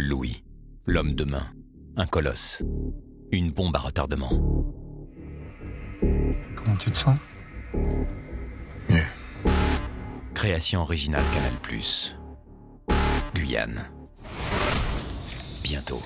Louis, l'homme de main, un colosse, une bombe à retardement. Comment tu te sens? Mieux. Création originale Canal+. Guyane. Bientôt.